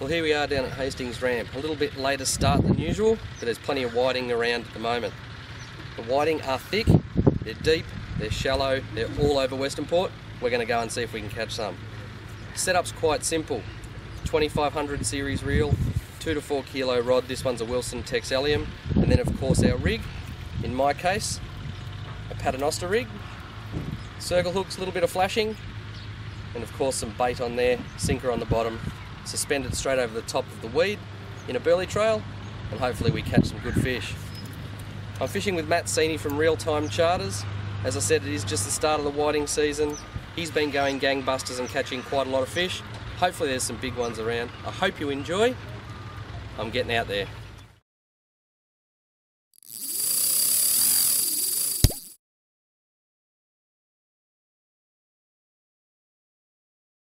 Well here we are down at Hastings Ramp. A little bit later start than usual, but there's plenty of whiting around at the moment. The whiting are thick, they're deep, they're shallow, they're all over Western Port. We're going to go and see if we can catch some. Setup's quite simple. 2500 series reel, 2 to 4 kilo rod, this one's a Wilson Texelium, and then of course our rig, in my case, a Paternoster rig, circle hooks, a little bit of flashing, and of course some bait on there, sinker on the bottom, suspended straight over the top of the weed in a burley trail, and hopefully we catch some good fish. I'm fishing with Matt Cini from Reeltime Charters. As I said, it is just the start of the whiting season. He's been going gangbusters and catching quite a lot of fish. Hopefully there's some big ones around. I hope you enjoy. I'm getting out there.